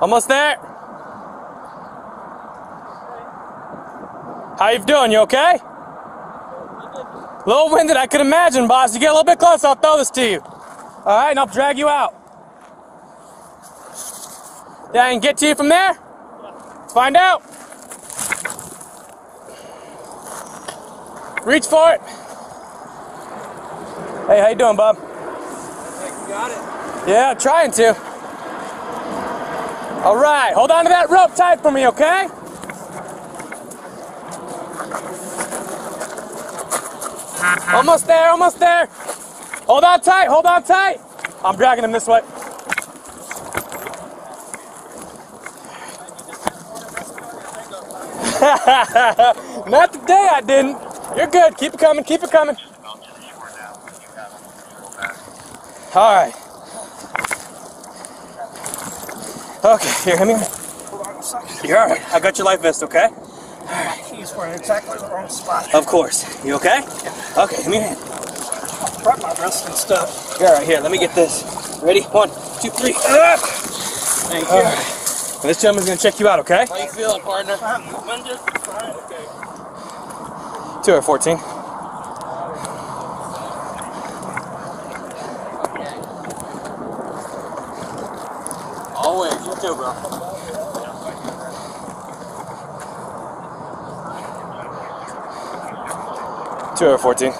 Almost there. How you doing? You okay? A little winded, I could imagine, boss. You get a little bit closer, I'll throw this to you. All right, and I'll drag you out. Yeah, I can get to you from there? Let's find out. Reach for it. Hey, how you doing, bub? You got it. Yeah, trying to. All right, hold on to that rope tight for me, okay? Almost there, almost there. Hold on tight, hold on tight. I'm dragging him this way. Not today, I didn't. You're good. Keep it coming, keep it coming. All right. Okay, here, come here. Hold on a second. You're all right. I got your life vest, okay? My keys were in exactly the wrong spot. Of course. You okay? Okay, give me your hand. Prep my wrist and stuff. You're all right, here. Let me get this. Ready? One, two, three. Ah! Thank you. All right. This gentleman's gonna check you out, okay? How you feeling, partner? I'm winded. Fine. Okay. Two or fourteen. Always. You too, bro. Two fourteen.